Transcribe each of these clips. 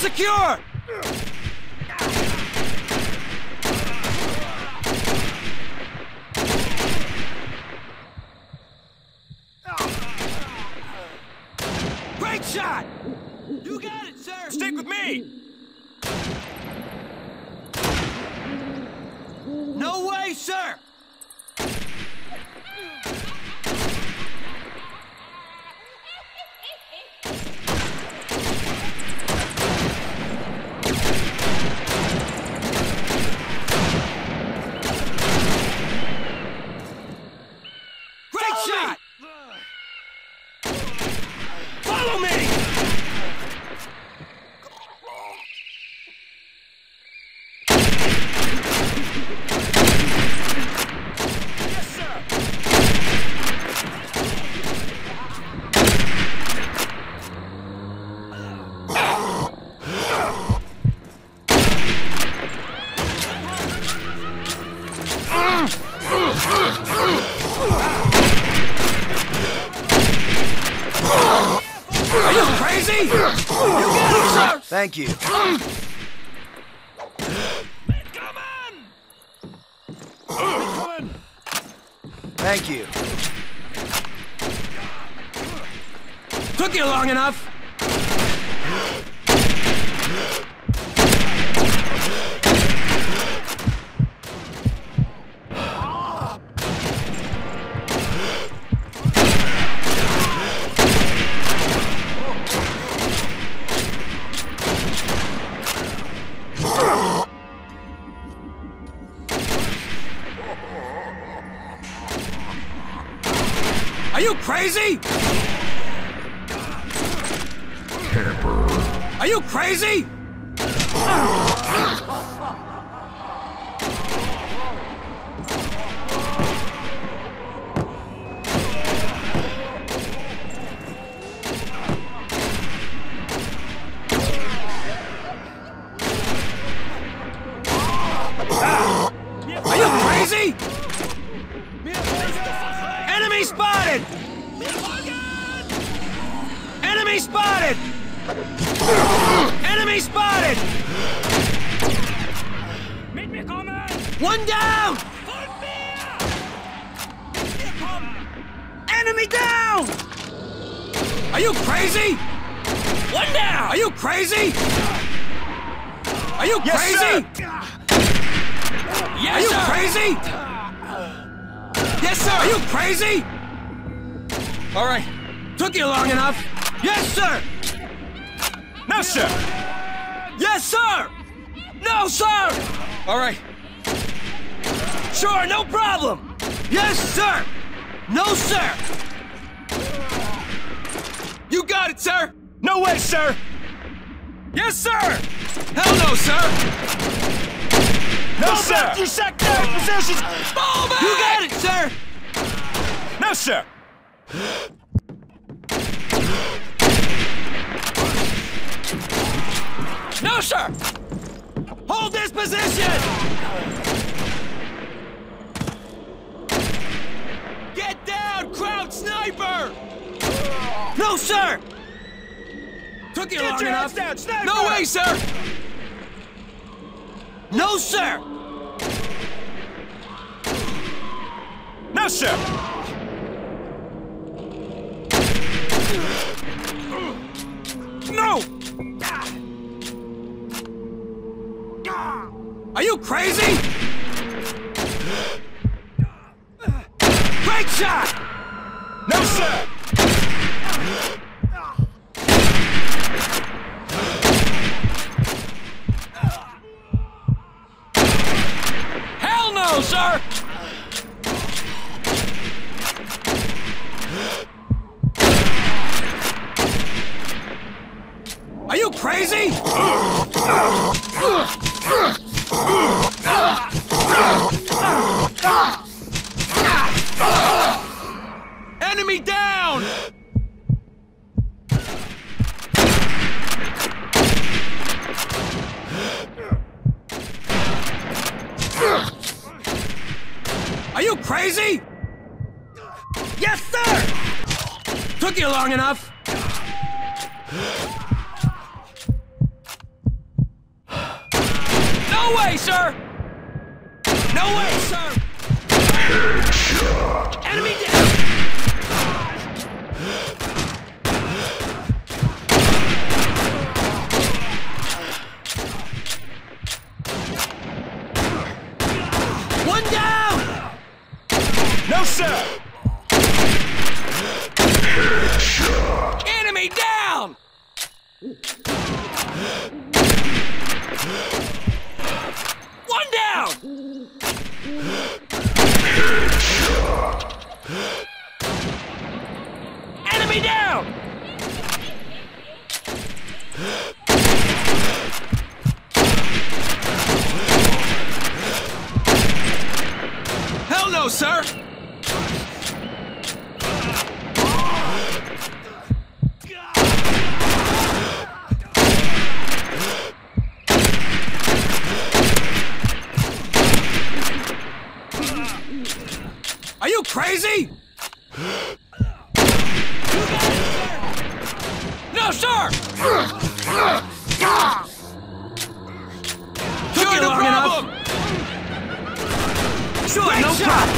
secure! Great shot! You got it, sir! Stick with me! No way, sir! Great shot! Follow me! Yes, sir! Are Thank you. Thank you. Took you long enough. You crazy? Are you crazy? Spotted! Enemy spotted! Mit mir kommen! One down! Enemy down! Are you crazy? One down! Are you crazy? Are you Yes, crazy? Yes, Are you sir! crazy? Yes, sir! Are you crazy? All right. Took you long enough. Yes, sir! No, sir! Yes, sir! No, sir! All right. Sure, no problem. Yes, sir! No, sir! You got it, sir! No way, sir! Yes, sir! Hell no, sir! No, Go sir! back to your secondary positions! Ball back! You got it, sir! No, sir! No, sir! Hold this position! Get down, crowd sniper! No, sir! Took you Get long your enough. down, sniper! No way, sir! No, sir! No, sir! Are you crazy? Great shot! No, sir! Hell no, sir! Are you crazy? Enemy down! Are you crazy? Yes, sir! Took you long enough. No way, sir! No way, sir! Enemy down! One down! No, sir! Enemy down! One down! Enemy down! Hell no, sir! Are you crazy? No, sir! Took you long enough. Sure, no problem.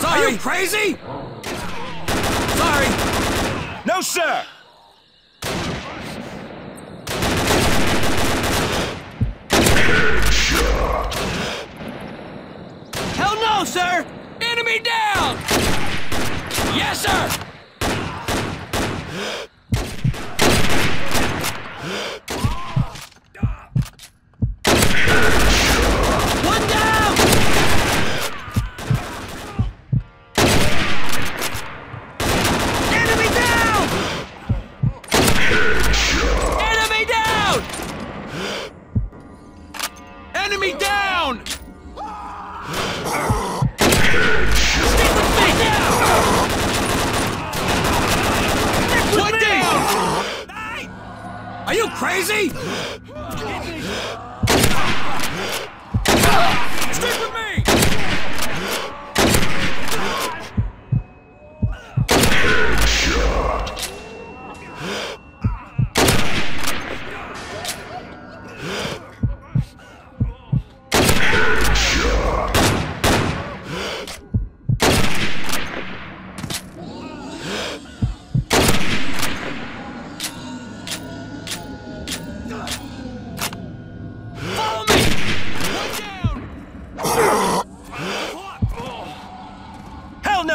Sorry. Are you crazy? Sorry. No, sir! Hell no, sir! Enemy down! Yes, sir! One down! Enemy down! Enemy down! Enemy down! Stick with me now! One down! Are you crazy? Stick with me! Follow me! One down! Hell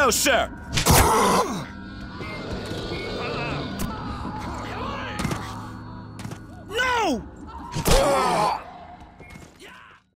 No, sir!